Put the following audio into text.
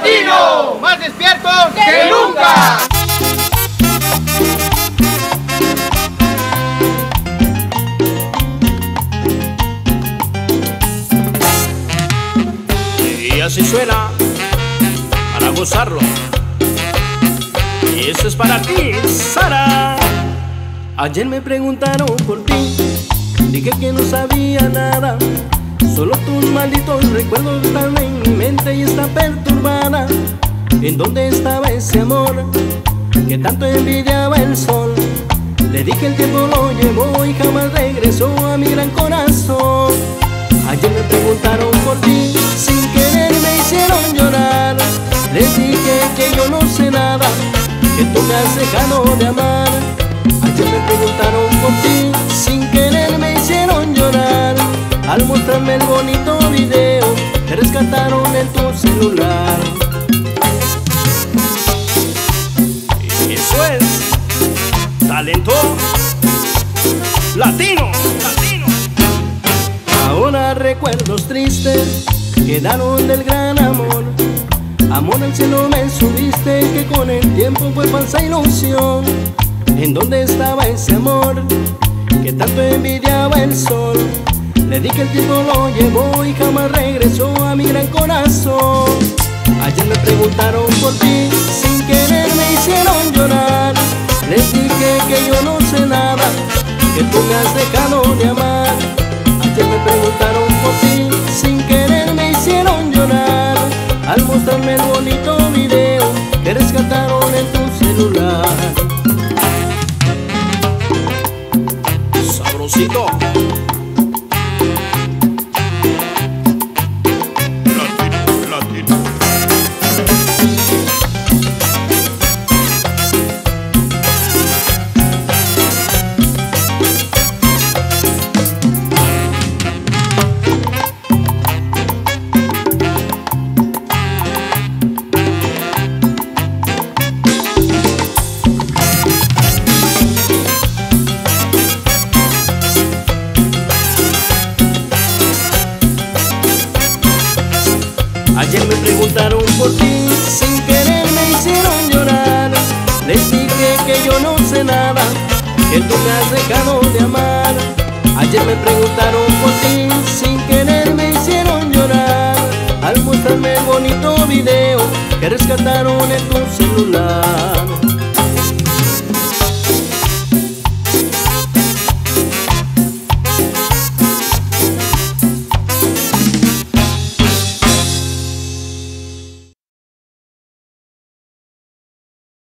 latino, más despierto que nunca. Y así suena para gozarlo. Y eso es para ti, Sara. Ayer me preguntaron por ti, dije que no sabía nada. Solo tus malditos recuerdos están en mi mente y está perturbada. ¿En dónde estaba ese amor que tanto envidiaba el sol? Le dije el tiempo lo llevó y jamás regresó a mi gran corazón. Ayer me preguntaron por ti, sin querer me hicieron llorar. Les dije que yo no sé nada, que tú me has dejado de amar. Mostrarme el bonito video que rescataron en tu celular. Eso es talento latino, latino. Ahora recuerdos tristes quedaron del gran amor. Amor al cielo me subiste que con el tiempo fue falsa ilusión. ¿En dónde estaba ese amor que tanto envidiaba el sol? Le dije el tiempo lo llevó y jamás regresó a mi gran corazón. Ayer me preguntaron por ti, sin querer me hicieron llorar. Les dije que yo no sé nada, que tú me has dejado de amar. Ayer me preguntaron por ti, sin querer me hicieron llorar. Al mostrarme el bonito video que rescataron en tu celular. Sabrosito. Ayer me preguntaron por ti, sin querer me hicieron llorar. Les dije que yo no sé nada, que tú me has dejado de amar. Ayer me preguntaron por ti, sin querer me hicieron llorar. Al mostrarme el bonito video que rescataron en tu celular.